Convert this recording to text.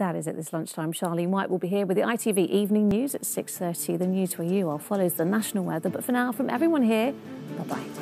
That is it this lunchtime. Charlene White will be here with the ITV Evening News at 6.30. The news where you all follows the national weather. But for now, from everyone here, bye-bye.